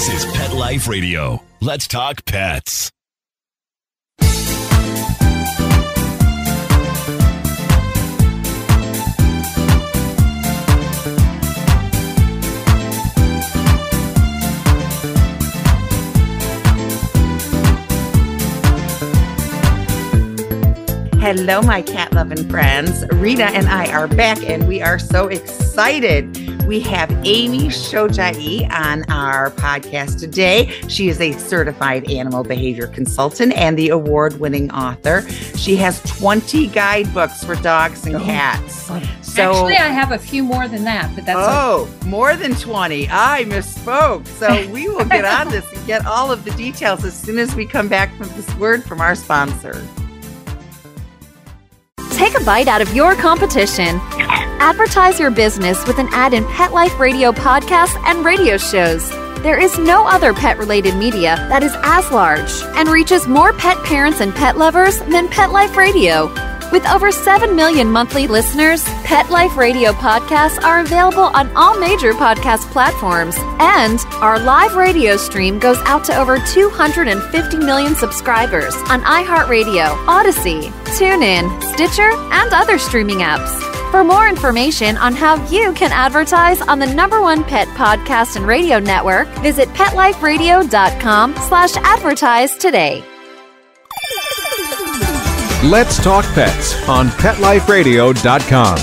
This is Pet Life Radio. Let's talk pets. Hello, my cat loving friends. Rita and I are back, and we are so excited. We have Amy Shojai on our podcast today. She is a certified animal behavior consultant and the award winning author. She has 20 guidebooks for dogs and oh, cats. So, Actually, I have a few more than that, but that's oh, more than 20. I misspoke. So we will get on this and get all of the details as soon as we come back from this word from our sponsor. Take a bite out of your competition. Advertise your business with an ad in Pet Life Radio podcasts and radio shows. There is no other pet related media that is as large and reaches more pet parents and pet lovers than Pet Life Radio. With over 7 million monthly listeners, Pet Life Radio podcasts are available on all major podcast platforms. And our live radio stream goes out to over 250 million subscribers on iHeartRadio, Audacy, TuneIn, Stitcher, and other streaming apps. For more information on how you can advertise on the number one pet podcast and radio network, visit PetLifeRadio.com slash advertise today. Let's Talk Pets on PetLifeRadio.com.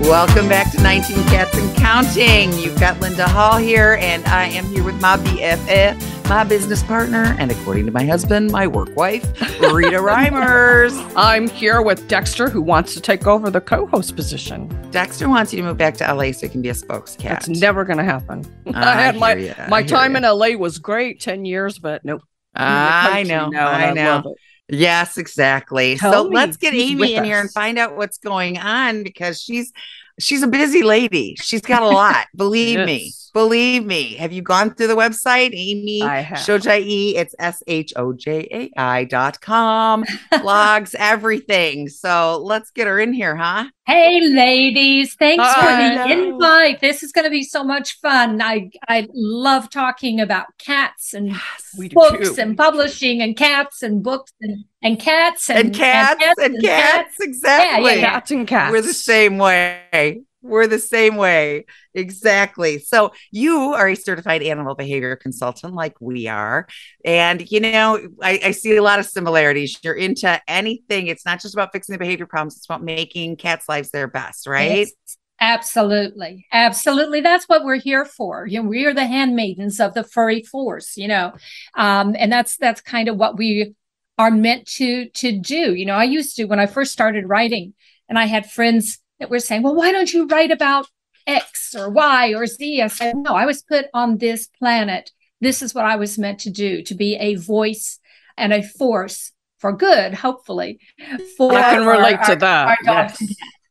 Welcome back to 19 Cats and Counting. You've got Linda Hall here, and I am here with my BFF, my business partner, and according to my husband, my work wife, Rita Reimers. I'm here with Dexter, who wants to take over the co host position. Dexter wants you to move back to LA so you can be a spokescat. That's never going to happen. I, I had my, you. my time you. in LA was great 10 years, but nope. I know. I know. Yes, exactly. Tell so let's get Amy in us. here and find out what's going on because she's she's a busy lady. She's got a lot. Believe yes. me. Believe me. Have you gone through the website, Amy Shojai? It's S H O J A I dot com. Blogs, everything. So let's get her in here, huh? Hey, ladies. Thanks Hi. for the invite. This is going to be so much fun. I, I love talking about cats and yes, books and publishing and cats and books and, and cats and, and cats and cats. And, and cats. cats. Exactly. Yeah, yeah, Cats and cats. We're the same way. We're the same way. Exactly. So you are a certified animal behavior consultant like we are. And, you know, I, I, see a lot of similarities. You're into anything. It's not just about fixing the behavior problems, it's about making cats' lives their best, right? Yes. Absolutely. Absolutely. That's what we're here for. You know, we are the handmaidens of the furry force, you know. Um, and that's that's kind of what we are meant to to do. You know, I used to when I first started writing and I had friends that were saying, well, why don't you write about X or Y or Z? I said, no, I was put on this planet. This is what I was meant to do to be a voice and a force for good, hopefully. For I can relate our, to that. Yes.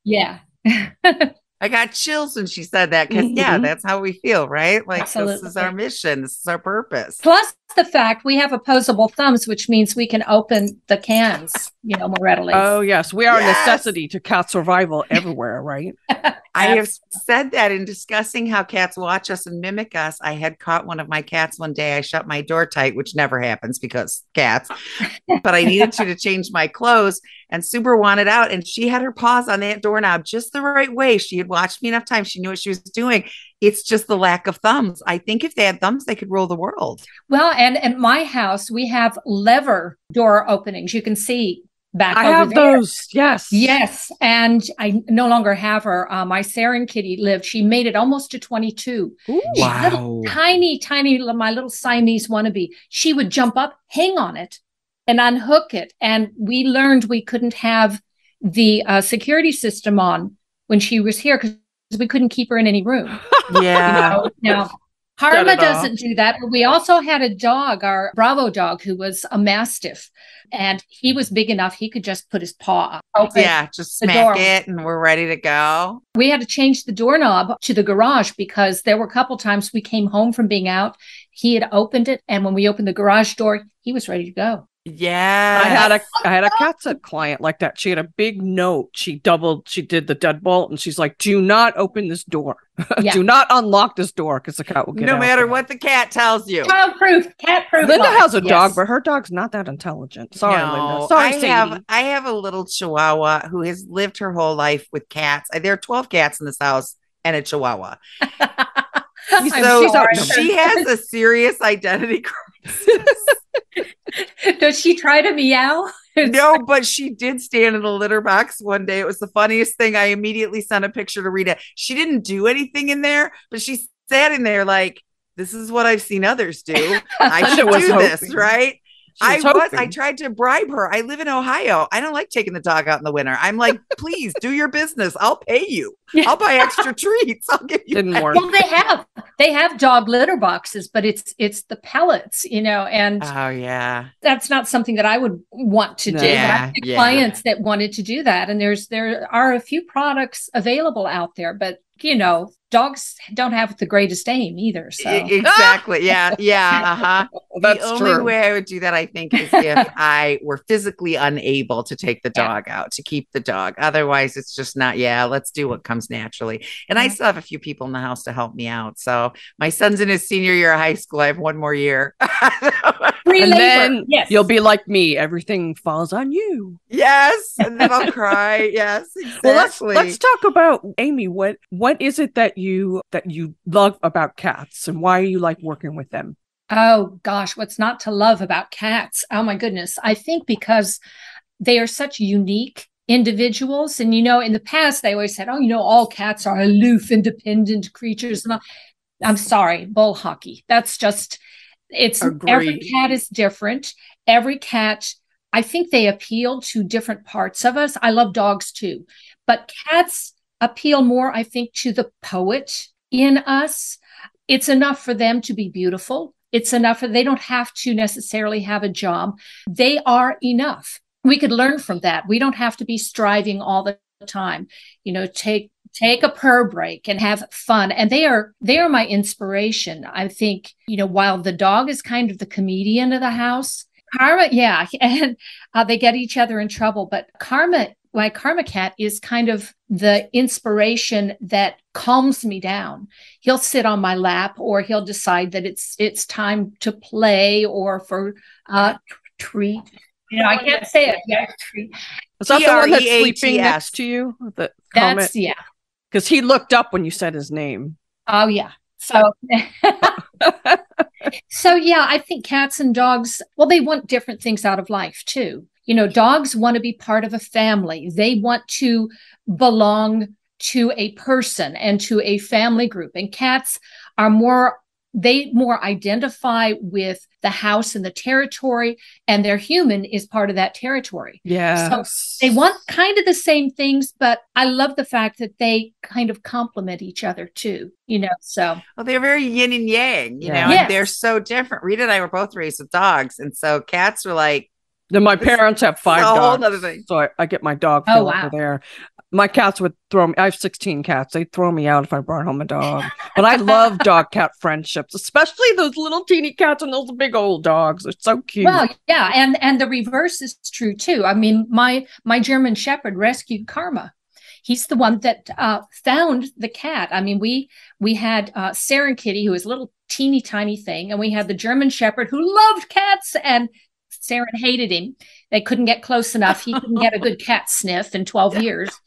Yeah. I got chills when she said that because, mm-hmm. yeah, that's how we feel, right? Like, Absolutely. this is our mission, this is our purpose. Plus, the fact we have opposable thumbs, which means we can open the cans, you know, more readily. Oh, yes. We are yes. a necessity to cat survival everywhere, right? I have said that in discussing how cats watch us and mimic us. I had caught one of my cats one day. I shut my door tight, which never happens because cats, but I needed to to change my clothes. And Super wanted out, and she had her paws on that doorknob just the right way. She had watched me enough times. She knew what she was doing. It's just the lack of thumbs. I think if they had thumbs, they could rule the world. Well, and at my house, we have lever door openings. You can see back. I have there. those. Yes. Yes. And I no longer have her. Uh, my Saren kitty lived. She made it almost to 22. Ooh, wow. Little, tiny, tiny, my little Siamese wannabe. She would jump up, hang on it, and unhook it. And we learned we couldn't have the uh, security system on when she was here because we couldn't keep her in any room. Yeah. You know? Now, Karma doesn't do that. But we also had a dog, our Bravo dog, who was a Mastiff. And he was big enough, he could just put his paw up. Yeah, just smack it and we're ready to go. We had to change the doorknob to the garage because there were a couple times we came home from being out. He had opened it. And when we opened the garage door, he was ready to go. Yeah. I had a I had a cat sit client like that. She had a big note. She doubled, she did the deadbolt and she's like, do not open this door. Yeah. do not unlock this door because the cat will get No out matter what the cat tells you. Child proof, cat proof. Linda has a yes. dog, but her dog's not that intelligent. Sorry, no, Linda. Sorry, I Sadie. have I have a little chihuahua who has lived her whole life with cats. There are 12 cats in this house and a chihuahua. so she has a serious identity crisis. Does she try to meow? no, but she did stand in the litter box one day. It was the funniest thing. I immediately sent a picture to Rita. She didn't do anything in there, but she sat in there like, this is what I've seen others do. I should do hoping. this, right? I was. I tried to bribe her. I live in Ohio. I don't like taking the dog out in the winter. I'm like, please do your business. I'll pay you. I'll buy extra treats. I'll give you. Didn't work. Well, they have they have dog litter boxes, but it's it's the pellets, you know, and oh yeah, that's not something that I would want to do. Yeah, yeah. Clients that wanted to do that, and there's there are a few products available out there, but you know, dogs don't have the greatest aim either. So exactly, yeah, yeah. Uh-huh. That's the only true. way I would do that, I think, is if I were physically unable to take the dog yeah. out to keep the dog. Otherwise, it's just not. Yeah, let's do what comes naturally. And yeah. I still have a few people in the house to help me out. So my son's in his senior year of high school. I have one more year. and then yes. you'll be like me. Everything falls on you. Yes, and then I'll cry. Yes, exactly. Well, let's let's talk about Amy. What what is it that you that you love about cats, and why you like working with them? Oh gosh, what's not to love about cats? Oh my goodness. I think because they are such unique individuals. And you know, in the past, they always said, oh, you know, all cats are aloof, independent creatures. I'm sorry, bull hockey. That's just it's Agreed. every cat is different. Every cat, I think they appeal to different parts of us. I love dogs too, but cats appeal more, I think, to the poet in us. It's enough for them to be beautiful. It's enough for they don't have to necessarily have a job. They are enough. We could learn from that. We don't have to be striving all the time. You know, take take a prayer break and have fun. And they are they are my inspiration. I think you know while the dog is kind of the comedian of the house karma yeah and uh, they get each other in trouble but karma my karma cat is kind of the inspiration that calms me down. He'll sit on my lap or he'll decide that it's it's time to play or for uh treat. You know i can't say it. Yeah treat is that the one that's sleeping next to you? The That's yeah because he looked up when you said his name. Oh yeah. So so yeah, I think cats and dogs, well, they want different things out of life too. You know, dogs want to be part of a family. They want to belong to a person and to a family group. And cats are more they more identify with the house and the territory and their human is part of that territory yeah so they want kind of the same things but i love the fact that they kind of complement each other too you know so well they're very yin and yang you yeah. know yes. they're so different rita and i were both raised with dogs and so cats were like then my parents have five dogs, so I, I, get my dog oh, wow. over there my cats would throw me. I have 16 cats. They'd throw me out if I brought home a dog. But I love dog cat friendships, especially those little teeny cats and those big old dogs. They're so cute. Well, yeah, and and the reverse is true too. I mean, my my German Shepherd rescued Karma. He's the one that uh, found the cat. I mean, we we had uh, Kitty, who was a little teeny tiny thing, and we had the German Shepherd who loved cats, and Saren hated him. They couldn't get close enough. He couldn't get a good cat sniff in 12 years.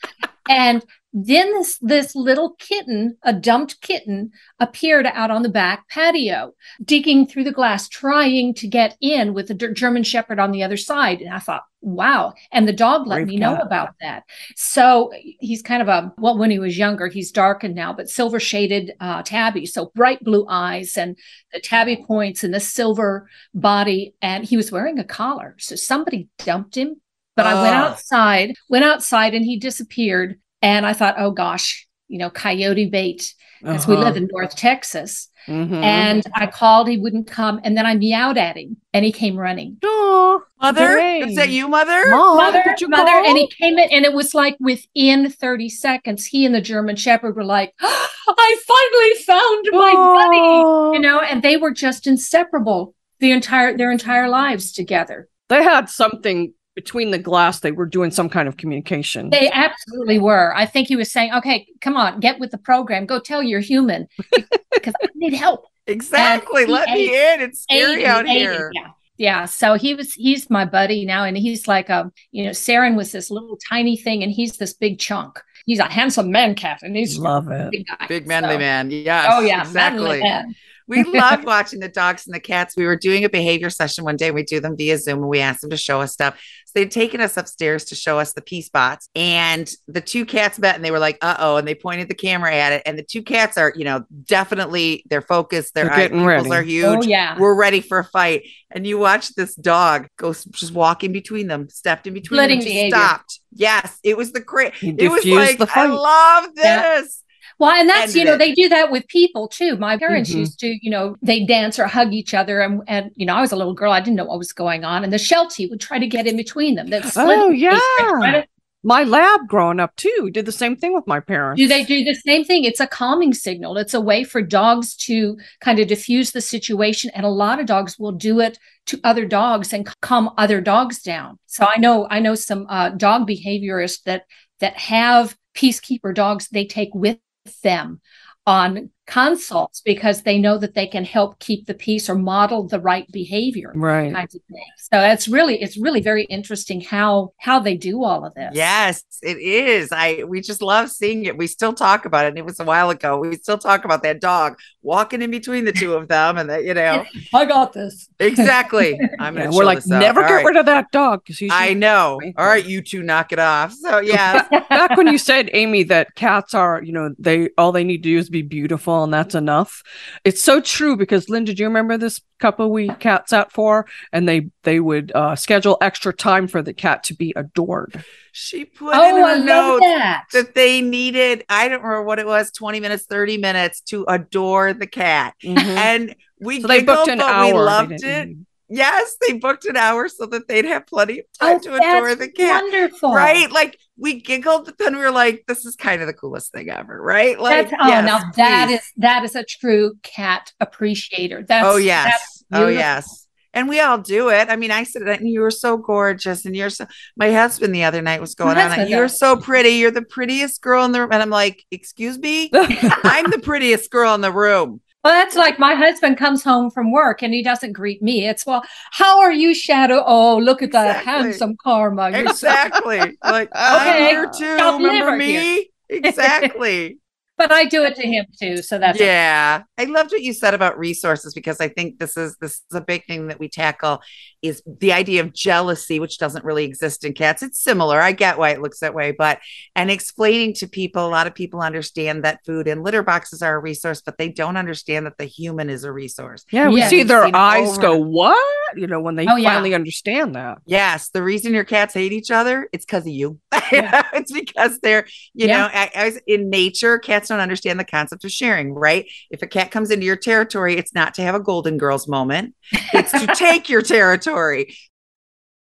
And then this, this little kitten, a dumped kitten, appeared out on the back patio, digging through the glass, trying to get in with the German Shepherd on the other side. And I thought, wow. And the dog let Brave me cat. know about that. So he's kind of a, well, when he was younger, he's darkened now, but silver shaded uh, tabby. So bright blue eyes and the tabby points and the silver body. And he was wearing a collar. So somebody dumped him but I went ah. outside, went outside and he disappeared. And I thought, oh gosh, you know, coyote bait, because uh-huh. we live in North Texas. Mm-hmm. And I called, he wouldn't come. And then I meowed at him and he came running. Oh, mother, is that you, mother? Mom, mother, mother. Call? And he came in and it was like within 30 seconds, he and the German Shepherd were like, oh, I finally found my oh. buddy, you know, and they were just inseparable the entire, their entire lives together. they had something between the glass they were doing some kind of communication. They absolutely were. I think he was saying okay come on get with the program. Go tell your human because i need help. Exactly. Let me in. It's scary out here. yeah. Yeah so he was he's my buddy now and he's like um you know Saren was this little tiny thing and he's this big chunk. He's a handsome man cat and he's love it. big, guy, big manly so. man. Yeah oh yeah exactly we love watching the dogs and the cats. We were doing a behavior session one day. We do them via Zoom and we asked them to show us stuff. So they'd taken us upstairs to show us the pee spots. And the two cats met and they were like, uh oh. And they pointed the camera at it. And the two cats are, you know, definitely they're focused. Their eyes are huge. Oh, yeah. We're ready for a fight. And you watch this dog go just walk in between them, stepped in between Splitting them, just stopped. Yes, it was the great. It was like, I love this. Yeah. Well, and that's, you know, it. they do that with people too. My parents mm-hmm. used to, you know, they dance or hug each other. And, and, you know, I was a little girl. I didn't know what was going on. And the Sheltie would try to get in between them. That oh, yeah. My lab growing up too did the same thing with my parents. Do they do the same thing? It's a calming signal. It's a way for dogs to kind of diffuse the situation. And a lot of dogs will do it to other dogs and calm other dogs down. So I know, I know some uh, dog behaviorists that that have peacekeeper dogs they take with them on consults because they know that they can help keep the peace or model the right behavior right. kinds of things so it's really it's really very interesting how how they do all of this. Yes it is. I we just love seeing it. We still talk about it and it was a while ago. We still talk about that dog walking in between the two of them and that you know. I got this. Exactly. I'm gonna yeah, we're like never get right. rid of that dog because i know. all right you two knock it off. So yeah back when you said amy that cats are you know they all they need to do is be beautiful and that's enough. It's so true because Linda, do you remember this couple we cat sat for? And they they would uh, schedule extra time for the cat to be adored. She put oh, in her I notes that. that. they needed, I don't remember what it was, 20 minutes, 30 minutes to adore the cat. Mm-hmm. And we so they booked an hour. We loved it. Yes, they booked an hour so that they'd have plenty of time oh, to adore the cat. Wonderful. Right? Like we giggled, but then we were like, this is kind of the coolest thing ever, right? Like that's, oh, yes, now please. that is that is a true cat appreciator. That's oh yes. That's oh yes. And we all do it. I mean, I said and you were so gorgeous, and you're so. My husband the other night was going on. You're so pretty. You're the prettiest girl in the room, and I'm like, excuse me, I'm the prettiest girl in the room. Well, that's like my husband comes home from work and he doesn't greet me. It's well, how are you, Shadow? Oh, look at that handsome karma. Exactly. Like okay, I'm here too. Remember me? Here. Exactly but I do it to him too. So that's yeah. I loved what you said about resources because I think this is this is a big thing that we tackle is the idea of jealousy, which doesn't really exist in cats. It's similar. I get why it looks that way, but and explaining to people, a lot of people understand that food and litter boxes are a resource, but they don't understand that the human is a resource. Yeah, we see their eyes go, What? You know, when they oh, finally yeah. understand that. Yes. The reason your cats hate each other, it's because of you. Yeah. it's because they're, you yeah. know, as in nature, cats don't understand the concept of sharing, right? If a cat comes into your territory, it's not to have a Golden Girls moment, it's to take your territory.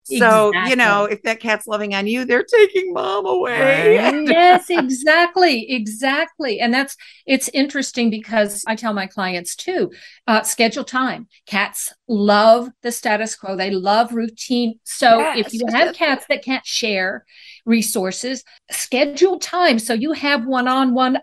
So, exactly. you know, if that cat's loving on you, they're taking mom away. Right? yes, exactly. Exactly. And that's it's interesting because I tell my clients too uh, schedule time. Cats love the status quo, they love routine. So, yes. if you have cats that can't share resources, schedule time. So, you have one on one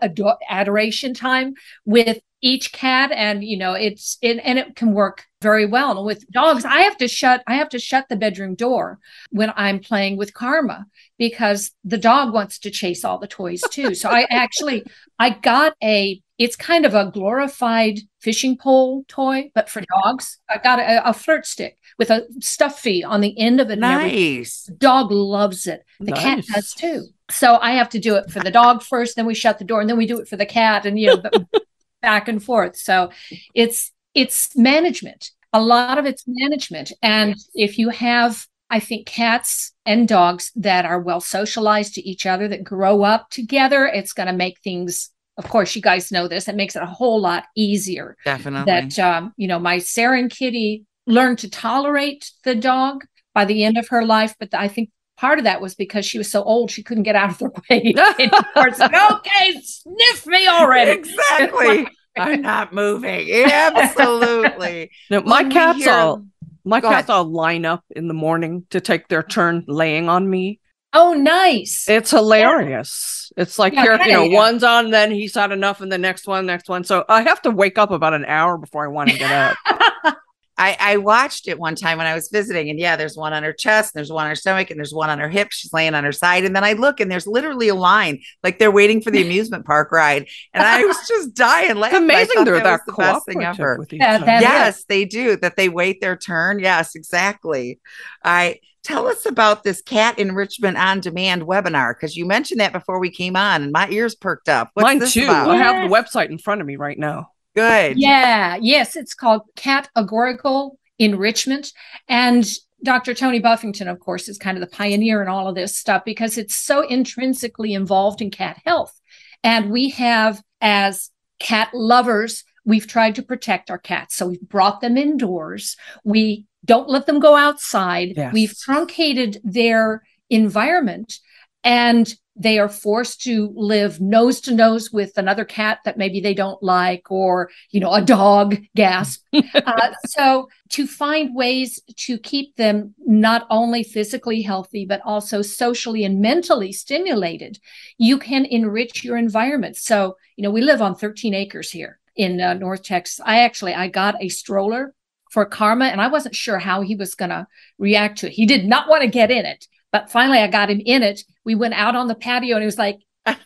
adoration time with each cat and you know it's it, and it can work very well. And with dogs i have to shut i have to shut the bedroom door when i'm playing with karma because the dog wants to chase all the toys too. So i actually i got a it's kind of a glorified fishing pole toy but for dogs i got a, a flirt stick with a stuffy on the end of it nice dog loves it the nice. cat does too so i have to do it for the dog first then we shut the door and then we do it for the cat and you know back and forth. So it's it's management. A lot of it's management. And if you have I think cats and dogs that are well socialized to each other, that grow up together, it's going to make things. Of course, you guys know this. It makes it a whole lot easier. Definitely. That um, you know, my Saren Kitty learned to tolerate the dog by the end of her life, but I think part of that was because she was so old she couldn't get out of the way. okay, sniff me already. Exactly. I'm not moving. Absolutely. no, my cat's hear... all my Go cats ahead. all line up in the morning to take their turn laying on me. Oh, nice. It's hilarious. Yeah. It's like yeah, here, you know, yeah. one's on, then he's had enough, and the next one, next one. So I have to wake up about an hour before I want to get up. I, I watched it one time when I was visiting, and yeah, there's one on her chest, and there's one on her stomach, and there's one on her hip. She's laying on her side, and then I look, and there's literally a line, like they're waiting for the amusement park ride, and I was just dying. Laughing. It's amazing they're that, that the best thing ever. Yeah, yes, is. they do. That they wait their turn. Yes, exactly. I tell us about this cat enrichment on demand webinar because you mentioned that before we came on, and my ears perked up. What's Mine too. About? I have the website in front of me right now. Good. Yeah. Yes. It's called categorical enrichment. And Dr. Tony Buffington, of course, is kind of the pioneer in all of this stuff because it's so intrinsically involved in cat health. And we have, as cat lovers, we've tried to protect our cats. So we've brought them indoors. We don't let them go outside. Yes. We've truncated their environment. And they are forced to live nose to nose with another cat that maybe they don't like or you know a dog gasp. Uh, so to find ways to keep them not only physically healthy but also socially and mentally stimulated you can enrich your environment. So you know we live on 13 acres here in uh, north texas. I actually i got a stroller for karma and i wasn't sure how he was going to react to it. He did not want to get in it but finally, I got him in it. We went out on the patio and he was like,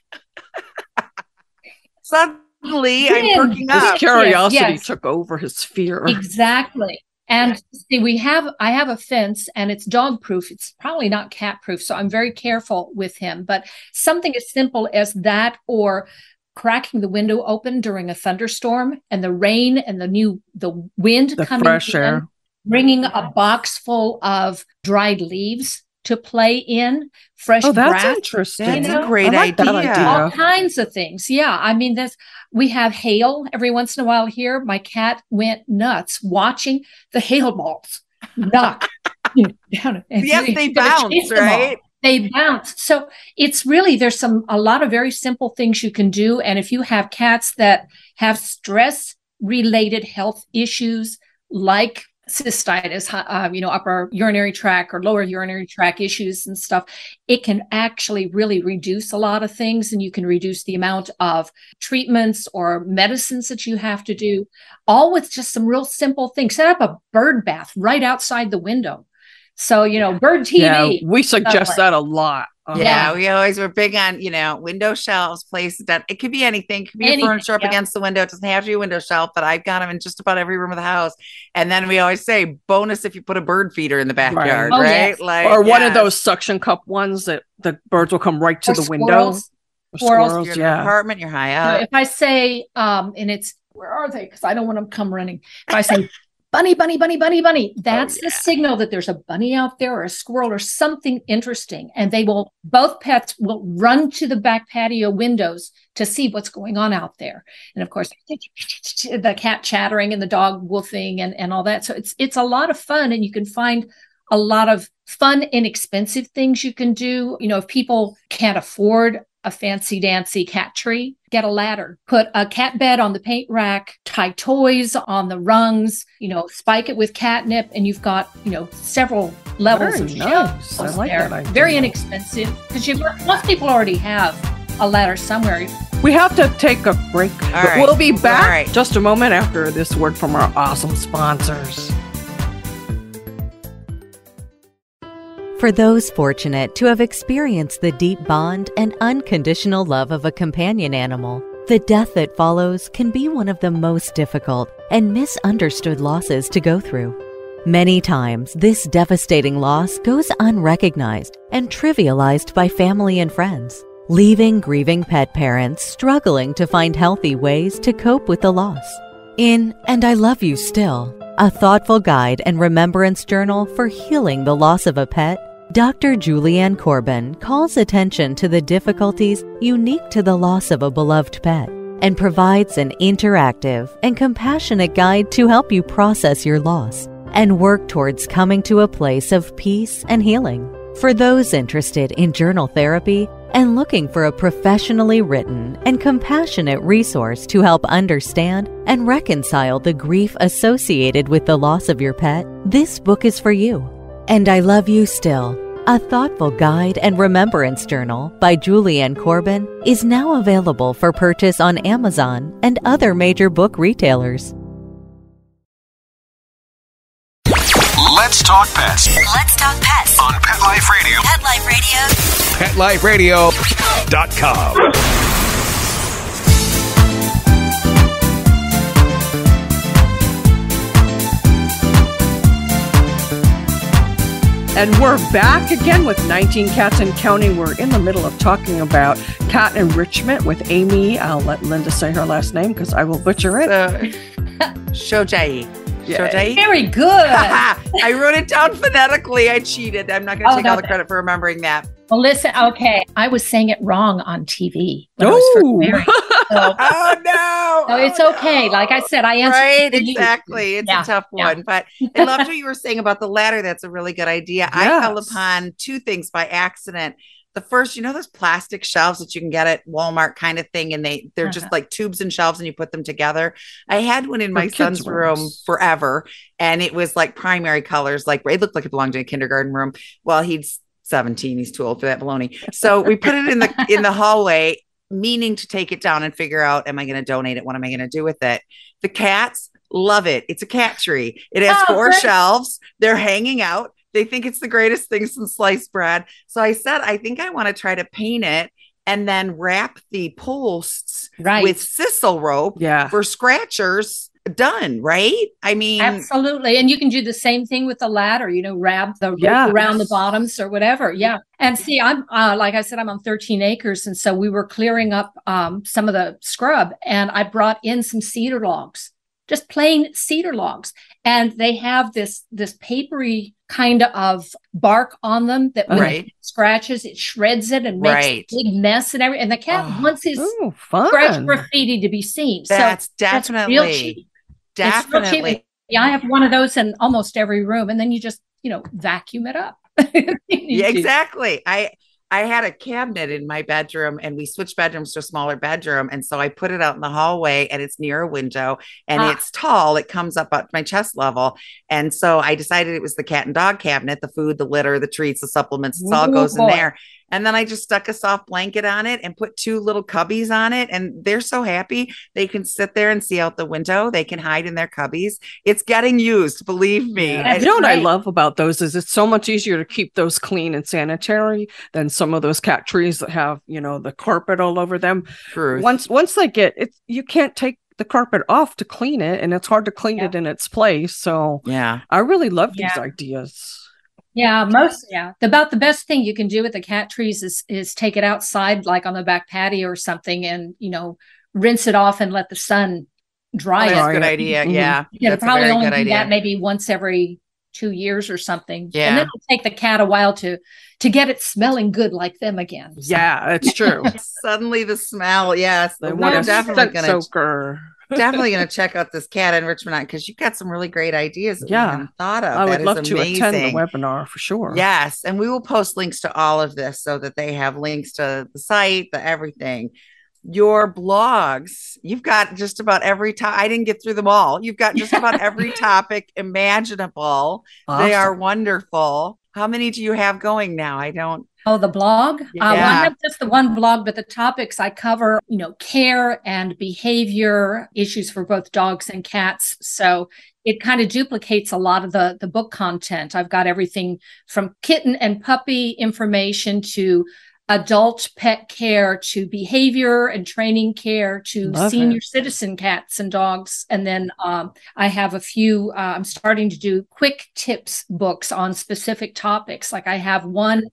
Suddenly, I'm perking up. His curiosity yes, yes. took over his fear. Exactly. And see, we have, I have a fence and it's dog proof. It's probably not cat proof. So I'm very careful with him. But something as simple as that or cracking the window open during a thunderstorm and the rain and the new, the wind the coming fresh in, air. bringing a box full of dried leaves to play in fresh oh that's grass, interesting. that's know? a great like idea. idea. all kinds of things. Yeah i mean this we have hail every once in a while here. My cat went nuts watching the hail balls knock down. Yes they bounce right? They bounce. So it's really there's some a lot of very simple things you can do. And if you have cats that have stress related health issues like cystitis, uh, you know, upper urinary tract or lower urinary tract issues and stuff, it can actually really reduce a lot of things. And you can reduce the amount of treatments or medicines that you have to do, all with just some real simple things. Set up a bird bath right outside the window. So, you know, bird TV. Yeah, we suggest that a lot. Uh-huh. Yeah, we always were big on, you know, window shelves, places that it could be anything, it could be anything, furniture up yeah. against the window. It doesn't have to be a window shelf, but I've got them in just about every room of the house. And then we always say bonus if you put a bird feeder in the backyard, right? Oh, right? Yes. Like or yes. one of those suction cup ones that the birds will come right to or the squirrels. window. Squirrels, squirrels yeah. apartment, you're high up. if I say, um, and it's where are they? Because I don't want them come running. If I say bunny, bunny, bunny, bunny, bunny. Oh, That's oh, yeah. the signal that there's a bunny out there or a squirrel or something interesting. And they will, both pets will run to the back patio windows to see what's going on out there. And of course, the cat chattering and the dog woofing and, and all that. So it's it's a lot of fun and you can find a lot of fun, inexpensive things you can do. You know, if people can't afford a fancy dancy cat tree, get a ladder, put a cat bed on the paint rack, tie toys on the rungs, you know, spike it with catnip, and you've got, you know, several levels Very of nice. I like there. that idea. Very inexpensive because you most people already have a ladder somewhere. We have to take a break. Right. We'll be back right. just a moment after this word from our awesome sponsors. For those fortunate to have experienced the deep bond and unconditional love of a companion animal, the death that follows can be one of the most difficult and misunderstood losses to go through. Many times, this devastating loss goes unrecognized and trivialized by family and friends, leaving grieving pet parents struggling to find healthy ways to cope with the loss. In And I Love You Still, a thoughtful guide and remembrance journal for healing the loss of a pet, Dr. Julianne Corbin calls attention to the difficulties unique to the loss of a beloved pet and provides an interactive and compassionate guide to help you process your loss and work towards coming to a place of peace and healing. For those interested in journal therapy and looking for a professionally written and compassionate resource to help understand and reconcile the grief associated with the loss of your pet, this book is for you. And I Love You Still, a thoughtful guide and remembrance journal by Julianne Corbin, is now available for purchase on Amazon and other major book retailers. Let's talk pets. Let's talk pets on Pet Life Radio. Pet Life Radio. PetLifeRadio.com. And we're back again with 19 Cats and Counting. We're in the middle of talking about cat enrichment with Amy. I'll let Linda say her last name because I will butcher it. So, Shojai. Very good. I wrote it down phonetically. I cheated. I'm not going to oh, take all the credit for remembering that. Well, listen, okay. I was saying it wrong on TV. Oh, so, oh no. So it's okay. Like I said, I answered. Right, exactly. It's yeah. a tough one. But I loved what you were saying about the ladder. That's a really good idea. Yes. I fell upon two things by accident the first, you know, those plastic shelves that you can get at Walmart kind of thing, and they they're uh-huh. just like tubes and shelves, and you put them together. I had one in my son's room forever, and it was like primary colors, like it looked like it belonged to a kindergarten room. Well, he's 17, he's too old for that baloney. So we put it in the in the hallway, meaning to take it down and figure out, am I going to donate it? What am I going to do with it? The cats love it. It's a cat tree. It has oh, four great. shelves. They're hanging out. They think it's the greatest thing since sliced bread. So I said, I think I want to try to paint it and then wrap the posts right. with sisal rope yeah. for scratchers done right? I mean absolutely. And you can do the same thing with the ladder you know wrap the yeah. around the bottoms or whatever. Yeah. And see i'm uh, like i said i'm on 13 acres and so we were clearing up um, some of the scrub and i brought in some cedar logs just plain cedar logs. And they have this this papery kind of bark on them that when right. it scratches it shreds it and makes right. a big mess and everything and the cat oh, wants his ooh, scratch graffiti to be seen. That's so definitely that's real cheap. Definitely yeah i have one of those in almost every room and then you just you know vacuum it up yeah, exactly i I had a cabinet in my bedroom and we switched bedrooms to a smaller bedroom. And so I put it out in the hallway and it's near a window and ah. it's tall. It comes up at my chest level. And so I decided it was the cat and dog cabinet, the food, the litter, the treats, the supplements, it all goes boy. in there. And then I just stuck a soft blanket on it and put two little cubbies on it. And they're so happy. They can sit there and see out the window. They can hide in their cubbies. It's getting used, believe me. Yeah. You know what I love about those is it's so much easier to keep those clean and sanitary than some of those cat trees that have, you know, the carpet all over them. Truth. Once once they get it, you can't take the carpet off to clean it and it's hard to clean yeah. it in its place. So yeah, I really love these ideas. Yeah, most yeah. About the best thing you can do with the cat trees is is take it outside, like on the back patio or something, and you know rinse it off and let the sun dry oh, that's it. Good idea. Mm-hmm. Yeah, you know, probably only do idea. that maybe once every two years or something. Yeah, and then it'll take the cat a while to to get it smelling good like them again. So. Yeah, it's true. Suddenly the smell. Yes, the are definitely gonna soaker definitely going to check out this cat enrichment because you've got some really great ideas that yeah. thought of. I would love to attend the webinar for sure. Yes, and we will post links to all of this so that they have links to the site, the everything. Your blogs, you've got just about every time. I didn't get through them all. You've got just about every topic imaginable. Awesome. They are wonderful. How many do you have going now? I don't Oh, the blog? Yeah. Uh, well, I have just the one blog, but the topics I cover, you know, care and behavior issues for both dogs and cats. So it kind of duplicates a lot of the, the book content. I've got everything from kitten and puppy information to adult pet care to behavior and training care to Love senior it. citizen cats and dogs. And then um, I have a few, uh, I'm starting to do quick tips books on specific topics. Like I have one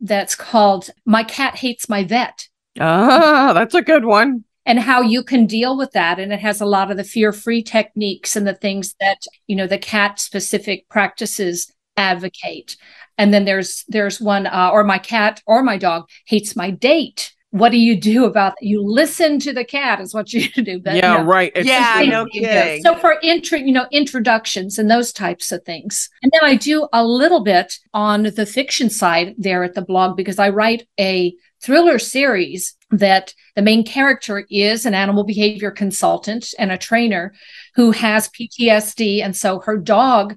that's called My Cat Hates My Vet. Ah, that's a good one. And how you can deal with that. And it has a lot of the fear free techniques and the things that, you know, the cat specific practices advocate and then there's there's one uh, or my cat or my dog hates my date what do you do about that? You listen to the cat is what you do. But, yeah, right. It's yeah, no kidding. So for intro, you know, introductions and those types of things. And then I do a little bit on the fiction side there at the blog because I write a thriller series that the main character is an animal behavior consultant and a trainer who has PTSD. And so her dog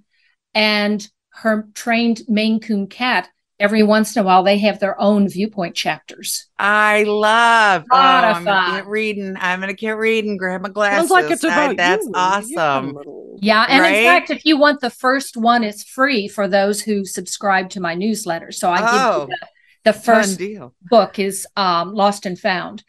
and her trained Maine Coon cat every once in a while they have their own viewpoint chapters. I love. Oh, I'm gonna get reading. I'm gonna get reading. Grab my glasses. Sounds like it's about I, That's you. awesome. Yeah, and right? in fact, if you want the first one, it's free for those who subscribe to my newsletter. So I oh, give you oh, the, the first book is um, Lost and Found.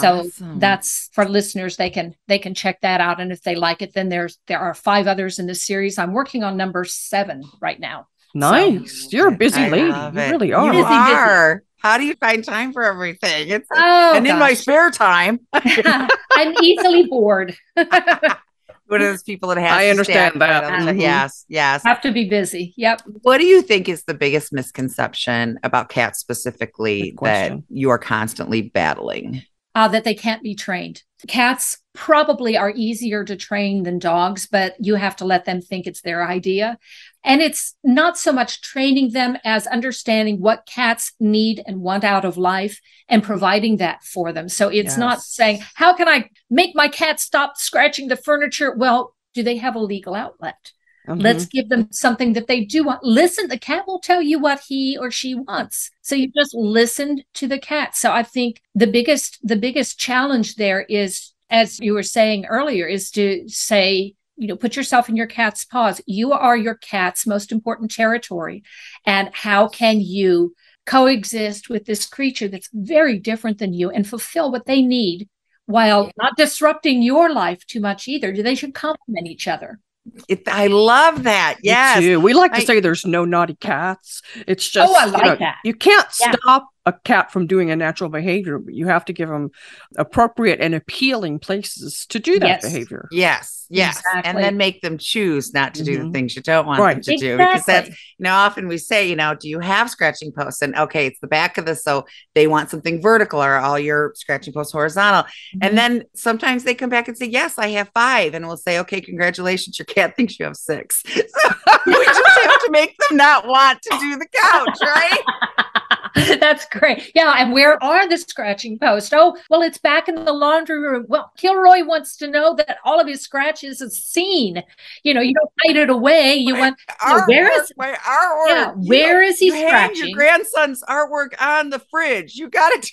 So awesome. that's for listeners. They can they can check that out, and if they like it, then there's there are five others in the series. I'm working on number seven right now. Nice. So, You're a busy I lady. You really are. You are. Busy. How do you find time for everything? It's oh, and gosh. in my spare time, I'm easily bored. One of those people that has. I understand that. Mm-hmm. Yes, yes. Have to be busy. Yep. What do you think is the biggest misconception about cats specifically that you are constantly battling? Uh, that they can't be trained. Cats probably are easier to train than dogs, but you have to let them think it's their idea. And it's not so much training them as understanding what cats need and want out of life and providing that for them. So it's yes. not saying, how can I make my cat stop scratching the furniture? Well, do they have a legal outlet? Mm-hmm. Let's give them something that they do want. Listen, the cat will tell you what he or she wants. So you just listen to the cat. So I think the biggest the biggest challenge there is as you were saying earlier is to say you know put yourself in your cat's paws you are your cat's most important territory and how can you coexist with this creature that's very different than you and fulfill what they need while not disrupting your life too much either they should complement each other it, I love that. Yes. We like to I, say there's no naughty cats. It's just, oh, I like you know, that. You can't yeah. stop a cat from doing a natural behavior, but you have to give them appropriate and appealing places to do that yes. behavior. Yes, yes, exactly. and then make them choose not to mm-hmm. do the mm-hmm. things you don't want right. them to exactly. do because that's you know often we say you know do you have scratching posts and okay it's the back of the so they want something vertical or all your scratching posts horizontal mm-hmm. and then sometimes they come back and say yes I have five and we'll say okay congratulations your cat thinks you have six so we just have to make them not want to do the couch right. That's great. Yeah. And where are the scratching posts? Oh, well, it's back in the laundry room. Well, Kilroy wants to know that all of his scratches is seen. You know, you don't hide it away. You my want, you know, where is my artwork? Yeah, where you is he scratching? your grandson's artwork on the fridge. You got it.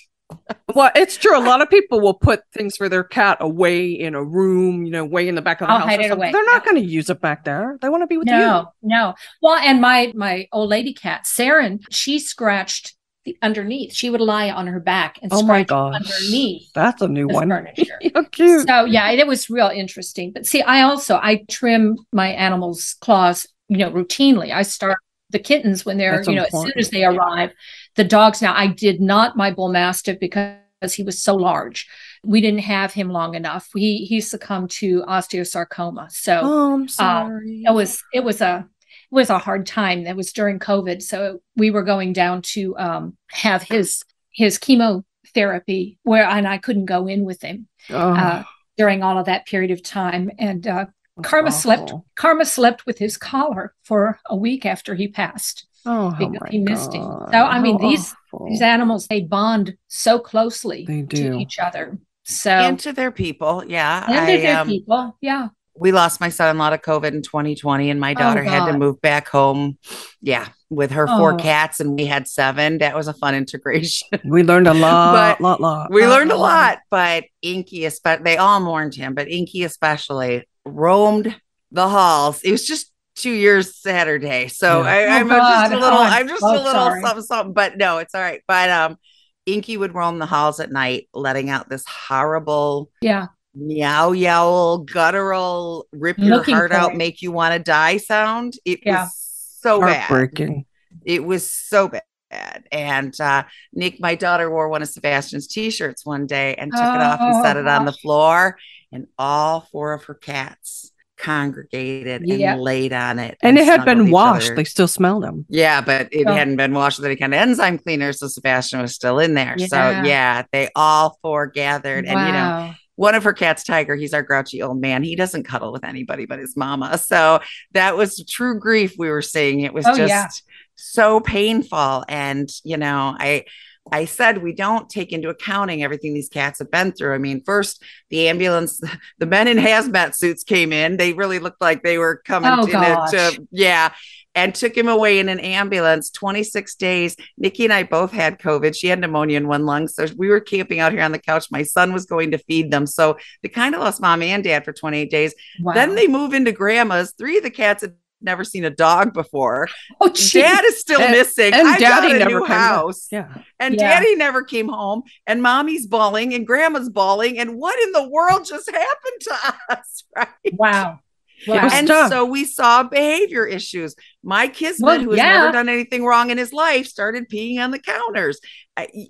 well, it's true. A lot of people will put things for their cat away in a room, you know, way in the back of the I'll house. Hide it away. They're not going to use it back there. They want to be with no, you. No, no. Well, and my my old lady cat, Saren, she scratched the underneath. She would lie on her back and oh my gosh. underneath. That's a new one. Furniture. cute. So yeah, it was real interesting. But see, I also I trim my animals' claws, you know, routinely. I start the kittens when they're, That's you know, important. as soon as they arrive. The dogs now, I did not my bull mastiff because he was so large. We didn't have him long enough. He he succumbed to osteosarcoma. So oh, I'm sorry. Uh, it was it was a was a hard time. That was during COVID, so we were going down to um, have his his chemotherapy where, and I couldn't go in with him oh. uh, during all of that period of time. And uh, Karma awful. slept. Karma slept with his collar for a week after he passed. Oh, because he missed God. him. So I mean, How these awful. these animals they bond so closely to each other. So and to their people, yeah, and I, to their um, people, yeah we lost my son-in-law to COVID in 2020, and my oh, daughter oh, had to move back home. Yeah, with her oh. four cats, and we had seven. That was a fun integration. We learned a lot, lot, lot. We learned a lot, but Inky, especially, they all mourned him, but Inky especially roamed the halls. It was just two years Saturday, so yeah. I, am oh, just a little, I'm just oh, a little sorry. something, something. But no, it's all right. But um, Inky would roam the halls at night, letting out this horrible, yeah meow yowl guttural rip your heart out it. make you want to die sound it yeah. was so heartbreaking bad. it was so bad and uh, nick my daughter wore one of sebastian's t-shirts one day and took oh, it off and set it on the floor and all four of her cats congregated and laid on it. And, and it had been washed. Other. They still smelled them. Yeah, but it oh. hadn't been washed with any kind of enzyme cleaner. So Sebastian was still in there. Yeah. So yeah, they all four gathered. Wow. And you know, one of her cats, Tiger, he's our grouchy old man. He doesn't cuddle with anybody but his mama. So that was true grief we were seeing. It was oh, just yeah. so painful. And, you know, I I said we don't take into accounting everything these cats have been through. I mean, first the ambulance, the men in hazmat suits came in. They really looked like they were coming oh, to, yeah, and took him away in an ambulance. 26 days. Nikki and I both had COVID. She had pneumonia in one lung, so we were camping out here on the couch. My son was going to feed them, so they kind of lost mom and dad for 28 days. Wow. Then they move into grandma's. Three of the cats had never seen a dog before. Oh, dad is still and, missing. And I daddy got a never new house. Yeah. And yeah. daddy never came home. And mommy's bawling and grandma's bawling. And what in the world just happened to us? Right. Wow. Wow. And tough. so we saw behavior issues. My Kismet, well, who has yeah. never done anything wrong in his life, started peeing on the counters.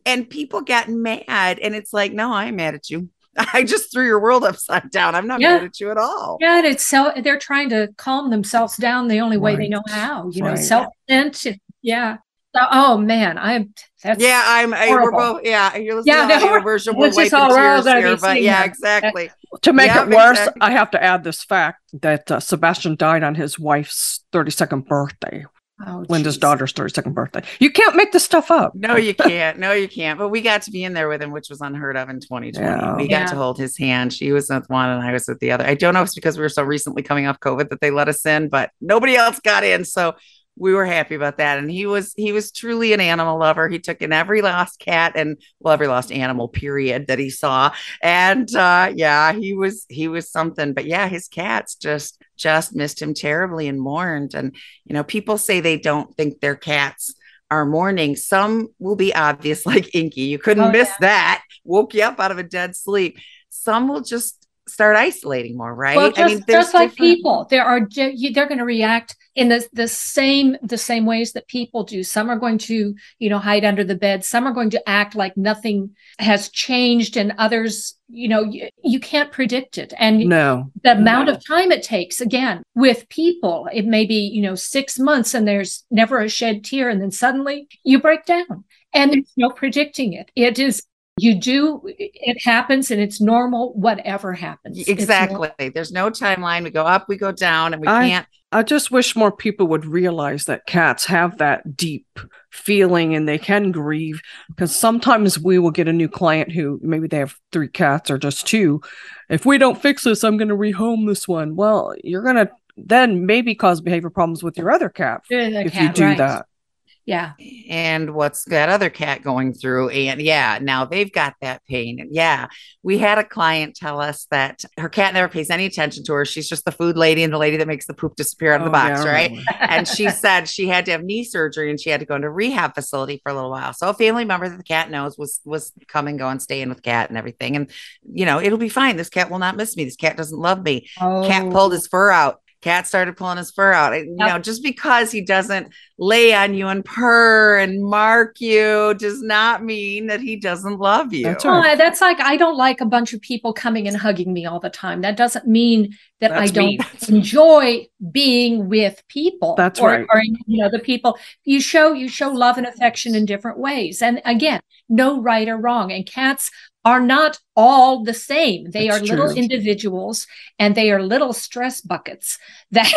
And people got mad. And it's like, no, I'm mad at you. I just threw your world upside down. I'm not yeah. mad at you at all. Yeah, it's so they're trying to calm themselves down the only way right. they know how. You right. know, self defense. Yeah. So, oh man, I'm. That's yeah, I'm. I, we're both. Yeah, you're listening yeah, to the version. We're wiping tears here, but yeah, that. exactly. To make it worse, exactly. I have to add this fact that uh, Sebastian died on his wife's 32nd birthday, Oh, Linda's daughter's 32nd birthday. You can't make this stuff up. No, you can't. No, you can't. But we got to be in there with him, which was unheard of in 2020. Yeah. We got yeah. to hold his hand. She was with one and I was with the other. I don't know if it's because we were so recently coming off COVID that they let us in, but nobody else got in. So we were happy about that. And he was he was truly an animal lover. He took in every lost cat and well every lost animal period that he saw. And uh yeah he was he was something. But yeah his cats just just missed him terribly and mourned. And you know people say they don't think their cats are mourning. Some will be obvious like inky. You couldn't oh, miss yeah. that. Woke you up out of a dead sleep. Some will just start isolating more, right? Well, just, I mean, just like different... people, there are they're going to react in the the same the same ways that people do. Some are going to you know hide under the bed. Some are going to act like nothing has changed, and others you know you, you can't predict it. And no, the amount no. of time it takes again with people, it may be you know six months, and there's never a shed tear, and then suddenly you break down. And there's no predicting it. It is you do it happens and it's normal whatever happens. Exactly. there's no timeline. We go up we go down and we I, can't i just wish more people would realize that cats have that deep feeling and they can grieve because sometimes we will get a new client who maybe they have three cats or just two. If we don't fix this i'm going to rehome this one. Well you're going to then maybe cause behavior problems with your other cat if cat, you do right. that yeah. And what's that other cat going through? And yeah, now they've got that pain. And yeah, we had a client tell us that her cat never pays any attention to her. She's just the food lady and the lady that makes the poop disappear out of the oh, box, yeah, right? and she said she had to have knee surgery and she had to go into rehab facility for a little while. So a family member that the cat knows was was come and go and staying with cat and everything. And you know, it'll be fine. This cat will not miss me. This cat doesn't love me. Oh. Cat pulled oh. his fur out cat started pulling his fur out. You yep. know, just because he doesn't lay on you and purr and mark you does not mean that he doesn't love you. That's, right. that's like I don't like a bunch of people coming and hugging me all the time. That doesn't mean that that's I don't enjoy being with people. That's or, right. Or you know, the people you show you show love and affection in different ways. And again, no right or wrong. And cats are not all the same. They That's are true. little individuals and they are little stress buckets that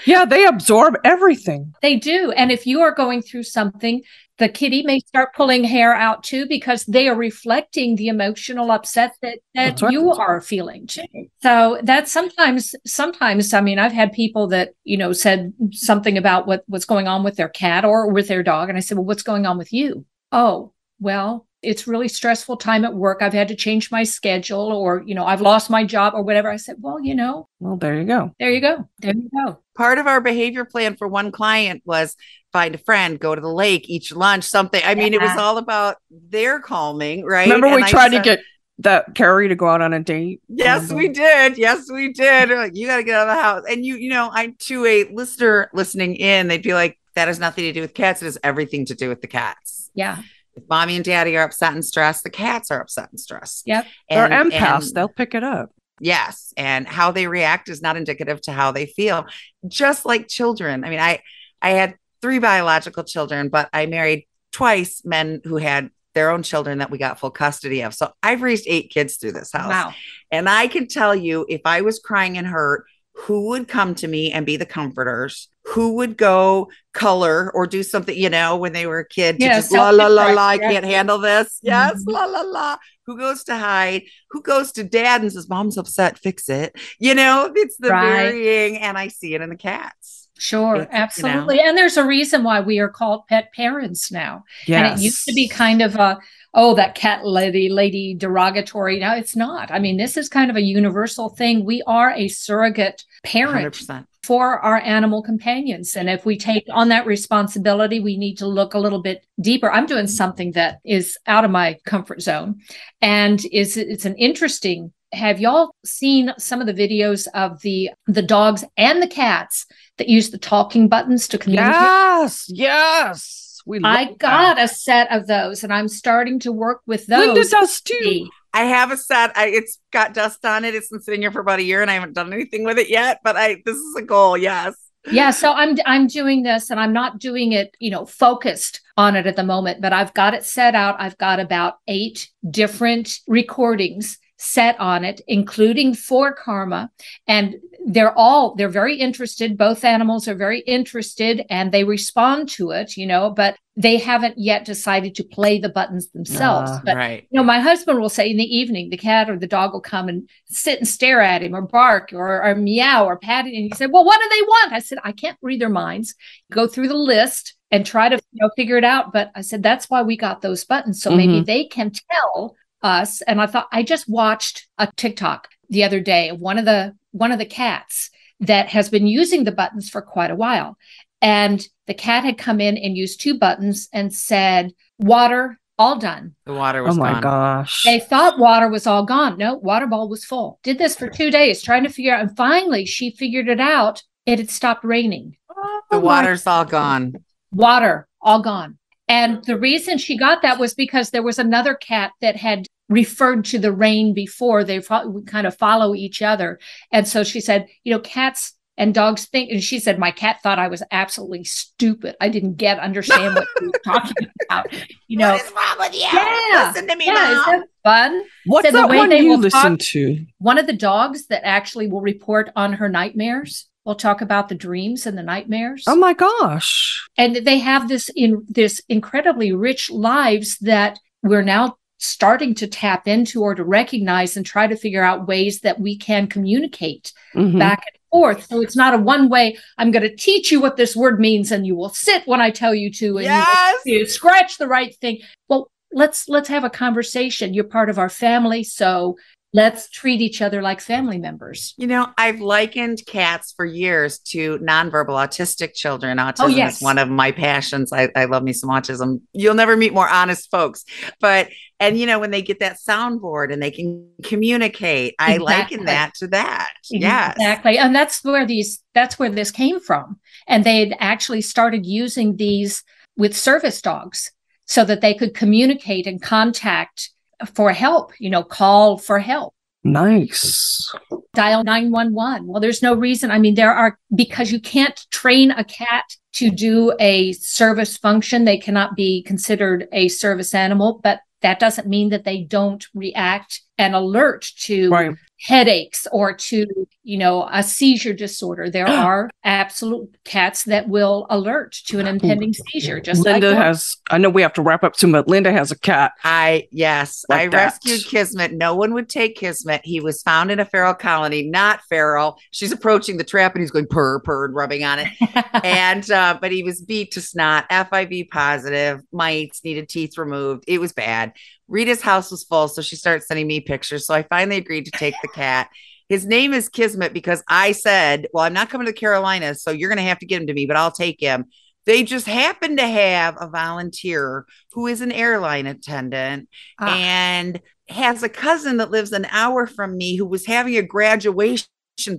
Yeah, they absorb everything. They do. And if you are going through something, the kitty may start pulling hair out too because they are reflecting the emotional upset that, that right. you are feeling too. So that's sometimes sometimes I mean I've had people that you know said something about what what's going on with their cat or with their dog and I said well what's going on with you? Oh, well it's really stressful time at work. I've had to change my schedule or, you know, I've lost my job or whatever. I said, well, you know, well, there you go. There you go. There you go. Part of our behavior plan for one client was find a friend, go to the lake, eat lunch, something. I mean, it was all about their calming, right? Remember, and we I tried said, to get that Carrie to go out on a date. Yes, mm-hmm. we did. Yes, we did. Like, you got to get out of the house. And you, you know, I to a listener listening in, they'd be like, that has nothing to do with cats. It has everything to do with the cats. Yeah. If mommy and daddy are upset and stressed, the cats are upset and stressed. Yep. And, They're empaths. And, they'll pick it up. Yes. And how they react is not indicative to how they feel. Just like children. I mean, I I had three biological children, but I married twice men who had their own children that we got full custody of. So I've raised eight kids through this house. Wow. And I can tell you if I was crying and hurt, who would come to me and be the comforters? Who would go color or do something, you know, when they were a kid to just la la la la, I can't handle this. Yes, mm-hmm. la la la. Who goes to hide? Who goes to dad and says, Mom's upset, fix it? You know, it's the right. varying, and I see it in the cats. Sure, it's, absolutely. You know. And there's a reason why we are called pet parents now. Yes. And it used to be kind of a, oh, that cat lady, lady derogatory. Now it's not. I mean, this is kind of a universal thing. We are a surrogate parent 100%. For our animal companions. And if we take on that responsibility, we need to look a little bit deeper. I'm doing something that is out of my comfort zone and is it's an interesting have y'all seen some of the videos of the the dogs and the cats that use the talking buttons to communicate? Yes, yes. We I got that. a set of those, and I'm starting to work with those. Linda does too. I have a set. I, it's got dust on it. It's been sitting here for about a year, and I haven't done anything with it yet. But I this is a goal. Yes. Yeah, so I'm I'm doing this, and I'm not doing it, you know, focused on it at the moment. But I've got it set out. I've got about eight different recordings set on it, including for karma. And they're all, they're very interested. Both animals are very interested and they respond to it, you know, but they haven't yet decided to play the buttons themselves. Uh, but, right. you know, my husband will say in the evening, the cat or the dog will come and sit and stare at him or bark or, or meow or pat it. And he said, well, what do they want? I said, I can't read their minds. Go through the list and try to you know figure it out but i said that's why we got those buttons so mm-hmm. maybe they can tell us and i thought i just watched a tiktok the other day one of the one of the cats that has been using the buttons for quite a while. And the cat had come in and used two buttons and said water all done. The water was oh my gone. gosh. They thought water was all gone. No water bowl was full. Did this for two days trying to figure out and finally she figured it out. It had stopped raining. Oh the water's all gone. Water all gone. And the reason she got that was because there was another cat that had referred to the rain before. They fo- kind of follow each other. And so she said, you know, cats and dogs think, and she said, my cat thought I was absolutely stupid. I didn't get, understand what you were talking about. You know, what is wrong with you? Yeah. Listen to me, yeah, Mom. Is that fun? What's that one you listen talk, to? One of the dogs that actually will report on her nightmares We'll talk about the dreams and the nightmares. Oh my gosh. And they have this in this incredibly rich lives that we're now starting to tap into or to recognize and try to figure out ways that we can communicate mm-hmm. back and forth. So it's not a one way, I'm going to teach you what this word means and you will sit when I tell you to and yes! you, you scratch the right thing. Well, let's let's have a conversation. You're part of our family, so let's treat each other like family members. You know, I've likened cats for years to nonverbal autistic children. Oh, autism oh, yes. is one of my passions. I, I love me some autism. You'll never meet more honest folks. But, and you know, when they get that soundboard and they can communicate, I liken that to that. Yes. Exactly. And that's where these, that's where this came from. And they had actually started using these with service dogs so that they could communicate and contact for help, you know, call for help. Nice. Dial 911. Well, there's no reason. I mean, there are, because you can't train a cat to do a service function, they cannot be considered a service animal, but that doesn't mean that they don't react and alert to right headaches or to you know a seizure disorder. There are absolute cats that will alert to an impending seizure just linda like has i know we have to wrap up soon but linda has a cat. I yes like i that. rescued kismet. No one would take kismet. He was found in a feral colony not feral. She's approaching the trap and he's going purr purr and rubbing on it. And uh, but he was beat to snot fiv positive mites needed teeth removed. It was bad. Rita's house was full, so she started sending me pictures. So I finally agreed to take the cat. His name is Kismet because I said, Well, I'm not coming to the Carolinas, so you're going to have to get him to me, but I'll take him. They just happen to have a volunteer who is an airline attendant ah. and has a cousin that lives an hour from me who was having a graduation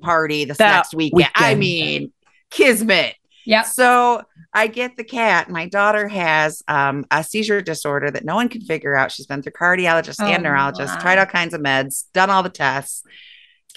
party this that next weekend. weekend. I mean, Kismet. Yeah. So I get the cat. My daughter has um, a seizure disorder that no one can figure out. She's been through cardiologists oh, and neurologists, wow. tried all kinds of meds, done all the tests.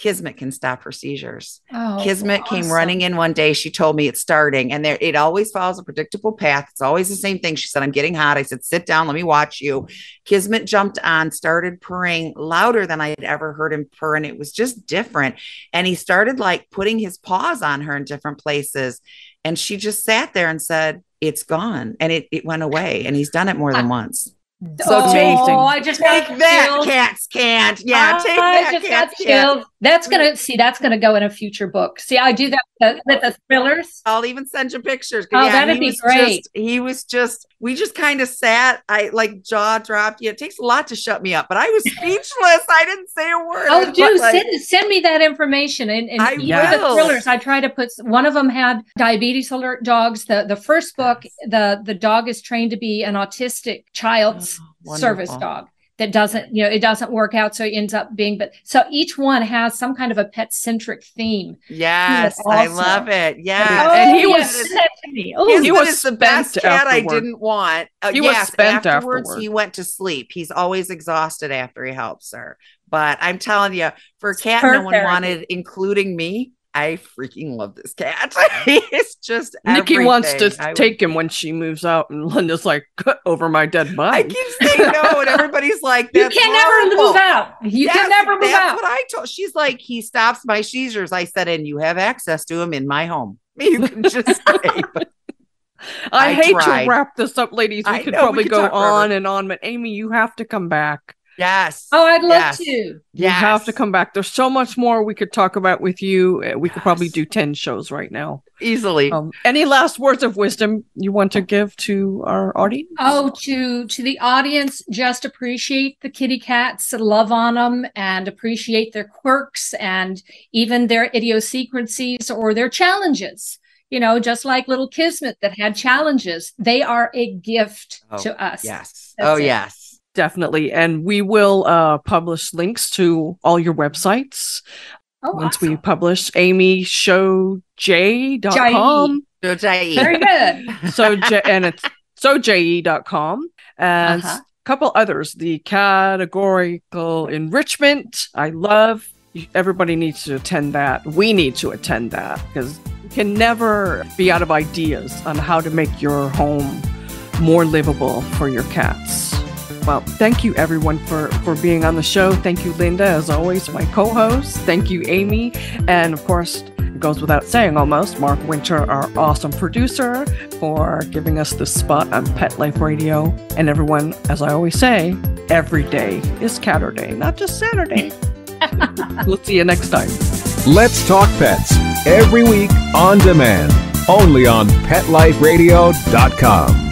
Kismet can stop her seizures. Oh, Kismet awesome. came running in one day. She told me it's starting, and there it always follows a predictable path. It's always the same thing. She said, I'm getting hot. I said, sit down, let me watch you. Kismet jumped on, started purring louder than I had ever heard him purr, and it was just different. And he started like putting his paws on her in different places. And she just sat there and said, It's gone. And it, it went away. And he's done it more than once. So oh, tasting. Oh, I just take that. Chills. Cats can't. Yeah, oh, take I that. Cats can't. That's gonna see. That's gonna go in a future book. See, I do that with the, with the thrillers. I'll even send you pictures. Oh, yeah, that'd be great. Just, he was just. We just kind of sat. I like jaw dropped. Yeah, it takes a lot to shut me up, but I was speechless. I didn't say a word. Oh, do like, send send me that information. And, and I will. the thrillers, I try to put. One of them had diabetes alert dogs. The the first book, the the dog is trained to be an autistic child's. Oh service dog that doesn't you know it doesn't work out so it ends up being but so each one has some kind of a pet centric theme yes i love it. Yeah. Oh, and he was oh, he was the best cat i didn't want. Uh, he yes, was spent afterwards, afterwards he went to sleep. He's always exhausted after he helps her. But i'm telling you for a cat no one wanted including me I freaking love this cat. He's just Nikki everything. wants to I take would... him when she moves out, and Linda's like, over my dead body. I keep saying no, and everybody's like, You can never move out. You yes, can never move that's out. what I told. She's like, he stops my seizures. I said, and you have access to him in my home. You can just stay. I, I, hate tried. to wrap this up, ladies. We I could know, probably we could go on and on, but Amy, you have to come back. Yes. Oh, I'd love yes. to. You have to come back. There's so much more we could talk about with you. Uh, we yes. could probably do 10 shows right now. Easily. Um, any last words of wisdom you want to give to our audience? Oh, to to the audience, just appreciate the kitty cats, love on them, and appreciate their quirks and even their idiosyncrasies or their challenges you know, just like little Kismet that had challenges. They are a gift oh, to us. Yes. That's oh, it. yes. Definitely. And we will uh, publish links to all your websites oh, once awesome. we publish amyshojai.com. J- Very good. so, J- and it's soj.com and uh-huh. a couple others. The categorical enrichment. I love. Everybody needs to attend that. We need to attend that because you can never be out of ideas on how to make your home more livable for your cats. Well, thank you everyone for for being on the show. Thank you, Linda, as always, my co-host. Thank you, Amy, and of course, it goes without saying almost, Mark Winter, our awesome producer, for giving us the spot on Pet Life Radio. And everyone, as I always say, every day is Catterday, not just Saturday. we'll see you next time. Let's talk pets every week on demand, only on PetLifeRadio.com.